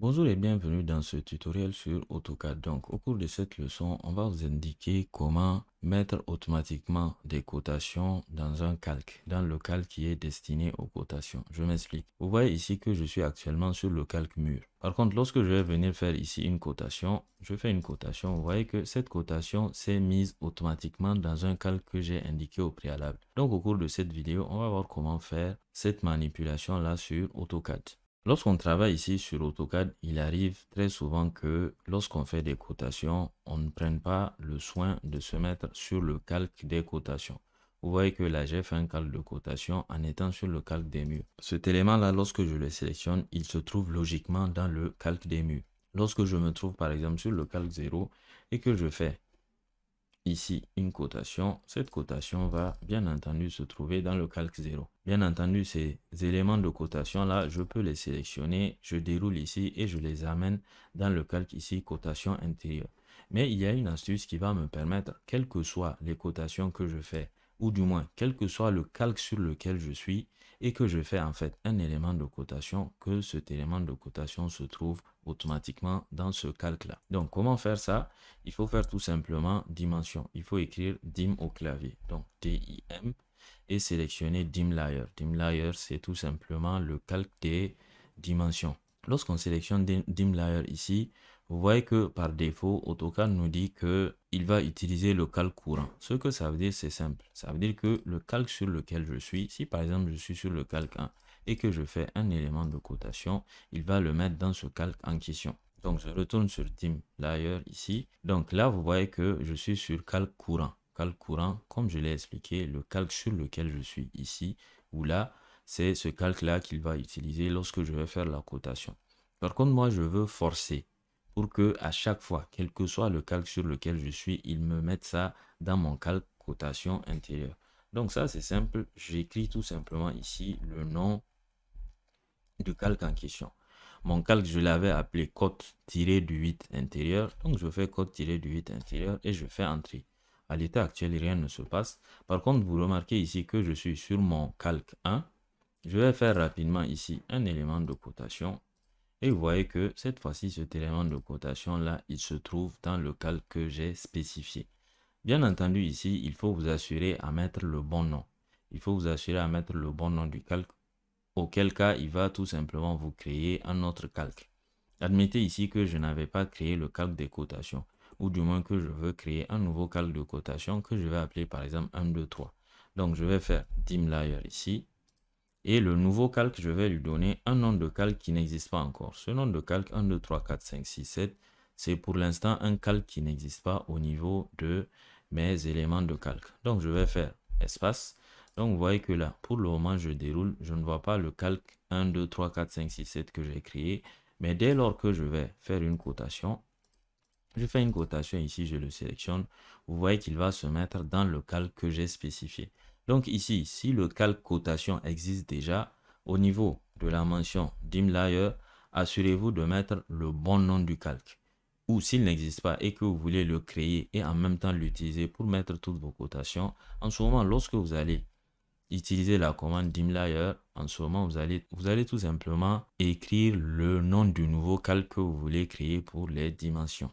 Bonjour et bienvenue dans ce tutoriel sur AutoCAD. Donc, au cours de cette leçon, on va vous indiquer comment mettre automatiquement des cotations dans un calque, dans le calque qui est destiné aux cotations. Je m'explique. Vous voyez ici que je suis actuellement sur le calque mur. Par contre, lorsque je vais venir faire ici une cotation, je fais une cotation. Vous voyez que cette cotation s'est mise automatiquement dans un calque que j'ai indiqué au préalable. Donc, au cours de cette vidéo, on va voir comment faire cette manipulation-là sur AutoCAD. Lorsqu'on travaille ici sur AutoCAD, il arrive très souvent que lorsqu'on fait des cotations, on ne prenne pas le soin de se mettre sur le calque des cotations. Vous voyez que là, j'ai fait un calque de cotation en étant sur le calque des murs. Cet élément-là, lorsque je le sélectionne, il se trouve logiquement dans le calque des murs. Lorsque je me trouve par exemple sur le calque 0 et que je fais ici une cotation. Cette cotation va bien entendu se trouver dans le calque 0. Bien entendu, ces éléments de cotation là, je peux les sélectionner, je déroule ici et je les amène dans le calque ici, cotation intérieure. Mais il y a une astuce qui va me permettre, quelles que soient les cotations que je fais, ou du moins, quel que soit le calque sur lequel je suis, et que je fais en fait un élément de cotation, que cet élément de cotation se trouve automatiquement dans ce calque-là. Donc, comment faire ça? Il faut faire tout simplement dimension. Il faut écrire dim au clavier. Donc, D-I-M et sélectionner dim layer. Dim layer, c'est tout simplement le calque des dimensions. Lorsqu'on sélectionne dim layer ici, vous voyez que par défaut, AutoCAD nous dit qu'il va utiliser le calque courant. Ce que ça veut dire, c'est simple. Ça veut dire que le calque sur lequel je suis, si par exemple je suis sur le calque 1 et que je fais un élément de cotation, il va le mettre dans ce calque en question. Donc je retourne sur Team Layer ici. Donc là, vous voyez que je suis sur calque courant. Calque courant, comme je l'ai expliqué, le calque sur lequel je suis ici ou là, c'est ce calque-là qu'il va utiliser lorsque je vais faire la cotation. Par contre, moi, je veux forcer pour que à chaque fois, quel que soit le calque sur lequel je suis, il me mette ça dans mon calque cotation intérieure. Donc ça, c'est simple. J'écris tout simplement ici le nom du calque en question. Mon calque, je l'avais appelé code-du 8 intérieur. Donc je fais code-du 8 intérieur et je fais entrée. À l'état actuel, rien ne se passe. Par contre, vous remarquez ici que je suis sur mon calque 1. Je vais faire rapidement ici un élément de cotation et vous voyez que cette fois-ci, cet élément de cotation-là, il se trouve dans le calque que j'ai spécifié. Bien entendu, ici, il faut vous assurer à mettre le bon nom. Il faut vous assurer à mettre le bon nom du calque, auquel cas, il va tout simplement vous créer un autre calque. Admettez ici que je n'avais pas créé le calque des cotations, ou du moins que je veux créer un nouveau calque de cotation que je vais appeler par exemple 1, 2, 3. Donc, je vais faire dim layer ici, et le nouveau calque, je vais lui donner un nom de calque qui n'existe pas encore. Ce nom de calque 1, 2, 3, 4, 5, 6, 7, c'est pour l'instant un calque qui n'existe pas au niveau de mes éléments de calque. Donc, je vais faire espace. Donc, vous voyez que là, pour le moment, je déroule. Je ne vois pas le calque 1, 2, 3, 4, 5, 6, 7 que j'ai créé. Mais dès lors que je vais faire une cotation, je fais une cotation ici, je le sélectionne. Vous voyez qu'il va se mettre dans le calque que j'ai spécifié. Donc ici, si le calque cotation existe déjà, au niveau de la mention dim layer, assurez-vous de mettre le bon nom du calque. Ou s'il n'existe pas et que vous voulez le créer et en même temps l'utiliser pour mettre toutes vos cotations, en ce moment, lorsque vous allez utiliser la commande dim layer, en ce moment, vous allez, vous allez tout simplement écrire le nom du nouveau calque que vous voulez créer pour les dimensions.